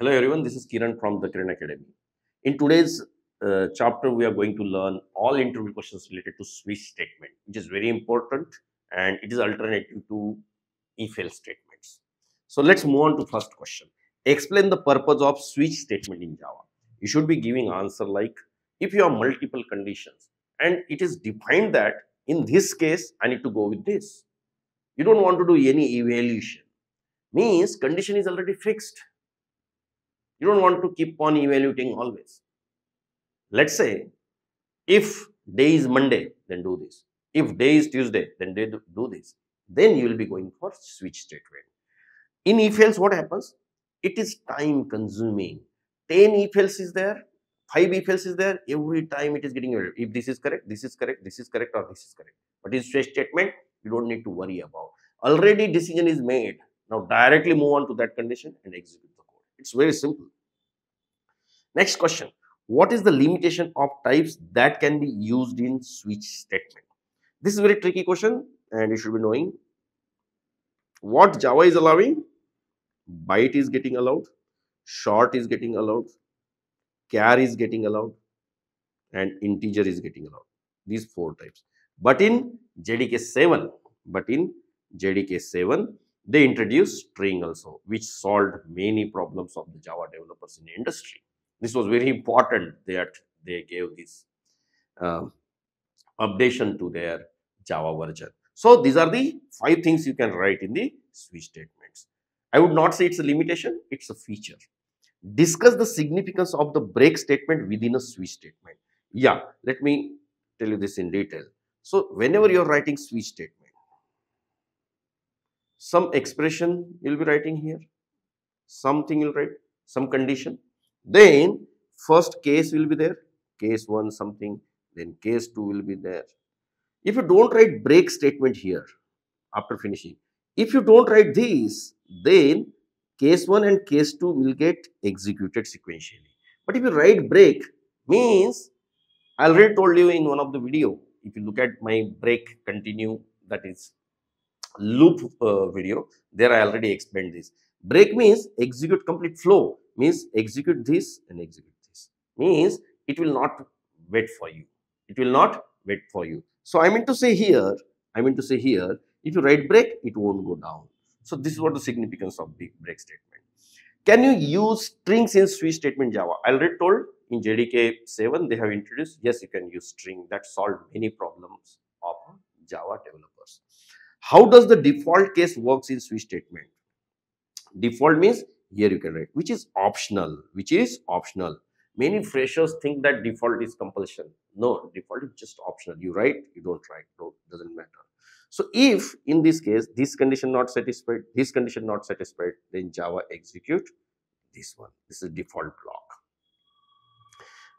Hello everyone, this is Kiran from the Kiran Academy. In today's uh, chapter, we are going to learn all interview questions related to switch statement, which is very important and it is alternative to if-else statements. So let's move on to first question. Explain the purpose of switch statement in Java. You should be giving answer like if you have multiple conditions and it is defined that in this case, I need to go with this. You don't want to do any evaluation. Means condition is already fixed you don't want to keep on evaluating always. Let's say if day is Monday, then do this. If day is Tuesday, then they do this. Then you will be going for switch statement. In if else, what happens? It is time consuming. 10 if else is there, 5 if else is there, every time it is getting evaluated. If this is correct, this is correct, this is correct, or this is correct. But in switch statement, you don't need to worry about. Already decision is made. Now directly move on to that condition and execute. It's very simple. Next question. What is the limitation of types that can be used in switch statement? This is very tricky question and you should be knowing what Java is allowing. Byte is getting allowed, short is getting allowed, char is getting allowed and integer is getting allowed. These four types. But in JDK 7, but in JDK 7, they introduced string also, which solved many problems of the Java developers in the industry. This was very important that they gave this um, updation to their Java version. So, these are the five things you can write in the switch statements. I would not say it's a limitation, it's a feature. Discuss the significance of the break statement within a switch statement. Yeah, let me tell you this in detail. So, whenever you are writing switch statement, some expression you'll be writing here, something you'll write, some condition, then first case will be there, case 1 something, then case 2 will be there. If you don't write break statement here after finishing, if you don't write these, then case 1 and case 2 will get executed sequentially. But if you write break, means I already told you in one of the video, if you look at my break continue, that is loop uh, video, there I already explained this. Break means execute complete flow, means execute this and execute this. Means it will not wait for you. It will not wait for you. So I mean to say here, I mean to say here, if you write break, it won't go down. So this is what the significance of big break statement. Can you use strings in switch statement Java? I already told in JDK 7 they have introduced, yes, you can use string that solved many problems of Java developers. How does the default case works in switch statement? Default means here you can write, which is optional, which is optional. Many freshers think that default is compulsion. No, default is just optional. You write, you don't write, no, doesn't matter. So if in this case, this condition not satisfied, this condition not satisfied, then Java execute this one. This is default block.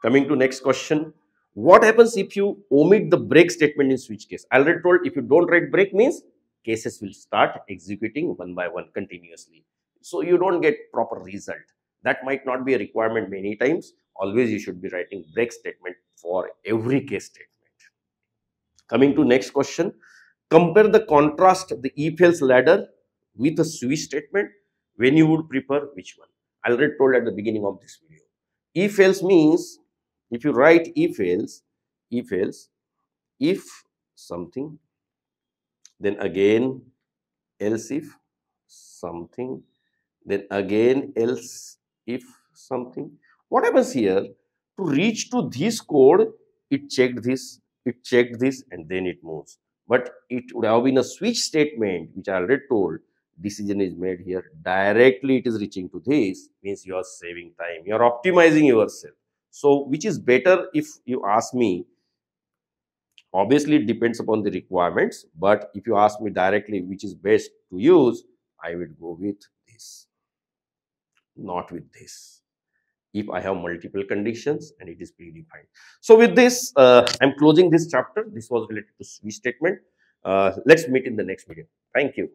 Coming to next question. What happens if you omit the break statement in switch case? I already told if you don't write break means cases will start executing one by one continuously. So you don't get proper result. That might not be a requirement many times. Always you should be writing break statement for every case statement. Coming to next question. Compare the contrast the if-else ladder with a switch statement. When you would prefer which one? I already told at the beginning of this video. If-else means if you write if-else, if-else, if something, then again else if something, then again else if something. What happens here? To reach to this code, it checked this, it checked this and then it moves. But it would have been a switch statement which I already told decision is made here directly it is reaching to this means you are saving time you are optimizing yourself so which is better if you ask me obviously it depends upon the requirements but if you ask me directly which is best to use i would go with this not with this if I have multiple conditions and it is predefined. So with this, uh, I'm closing this chapter. This was related to switch statement. Uh, let's meet in the next video. Thank you.